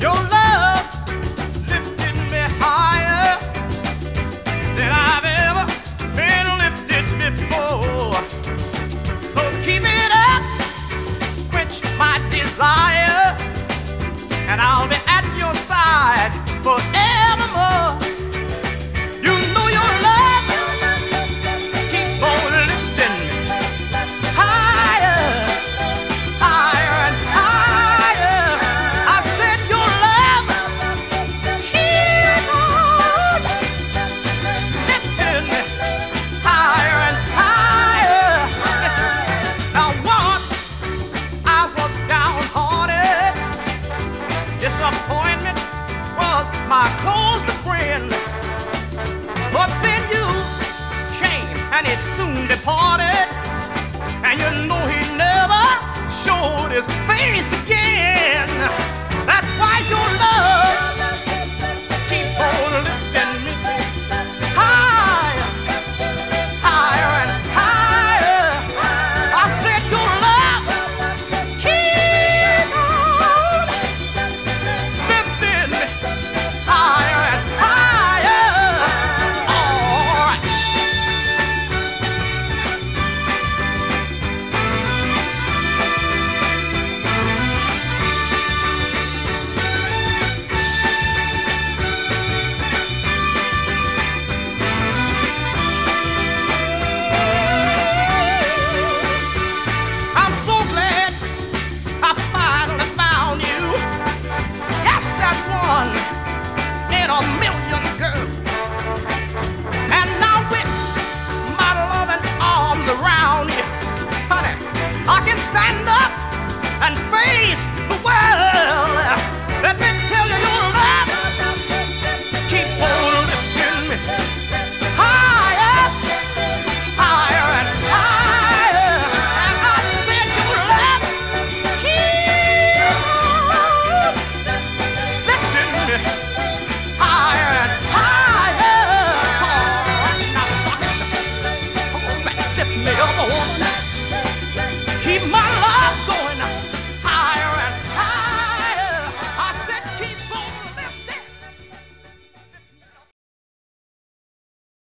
Your love was my closest friend. But then you came and he soon departed. And you know he never showed his face I'll